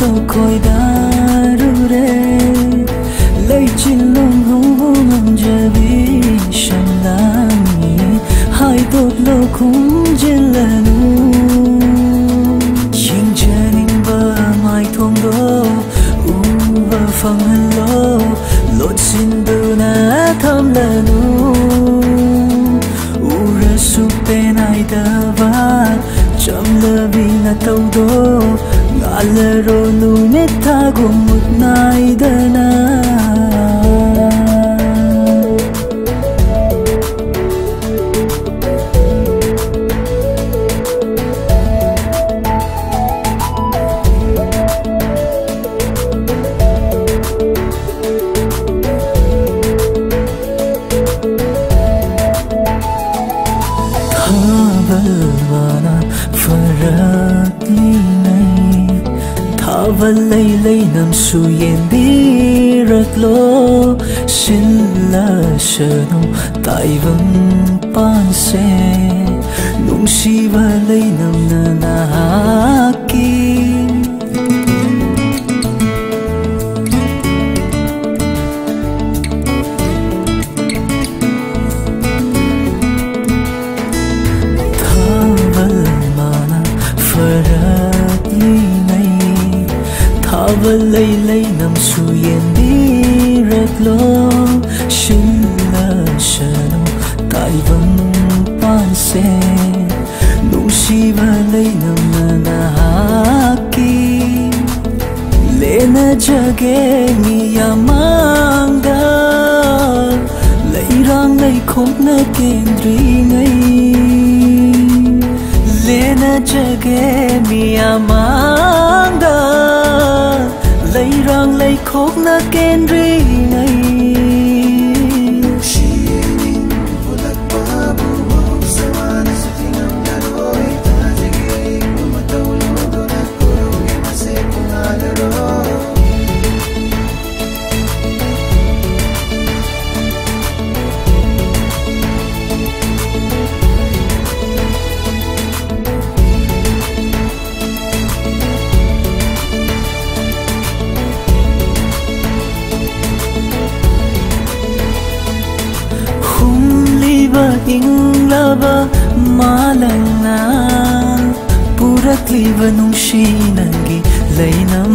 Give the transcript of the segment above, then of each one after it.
đâu coi daru re lấy chín lòng hồng hồng ngầm giờ bi sầm lami hai tốt lâu cũng chân là nu chinh chân in bờ mai thong đô, u bờ phăng hello lột xin bờ na tham là nu u ra su tên ai ta va chăm lơ na tàu đô. alero nune tagum? Thaval lay lay nam suyen birak lo là la shano tại vâng vẫn pan xe. Nung si và lây nằm na na hát lay lay nam suyen birak lo Shilla shano tai vang panse Nung shiva lay nam na nahaki Lena jage niyamangda Leirang lay khop na kendri ngay Lena jage lấy rang lấy khóc na kendri này. inglaba malanga പുറക്ലിവനും ഷീനങ്കി ലൈനം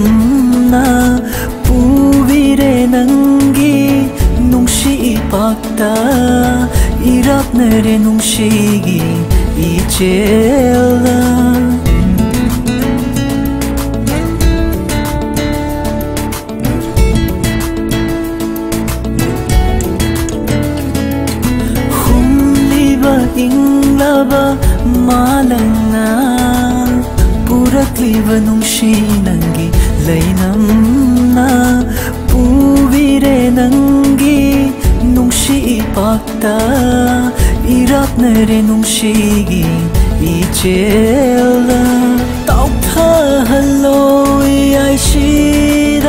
പൂവിരെ നങ്കി നുംഷി പാക്ത ഇറാത്നരെ നുംഷിഗി ഈ ചേല മാലങ്ങാൽ പുറക്ലീവനും ഷീനങ്കി ലൈനം പൂവിരെ നങ്കി നുഷി പാക്ത ഇറാക്നരെ നുഷിഗി ഈ ചേല തൗഥ ഹല്ലോ ഐഷിര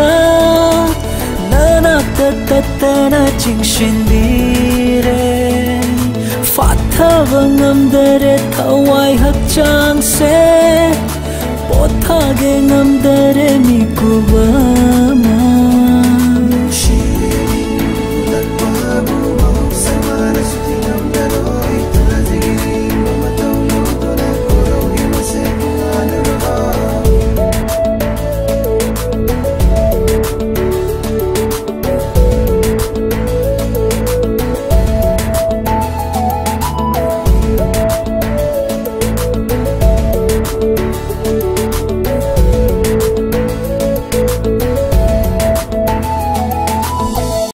നനത്ത തത്തന ചിങ്ഷിന്ദി ꯊꯥꯕꯉꯝꯗꯔꯦ ꯊꯋꯥꯏ ꯍꯛꯆꯥꯡꯁꯦ ꯄꯣꯊꯥꯒꯦ ꯉꯝꯗꯔꯦ ꯃꯤꯀꯨꯕ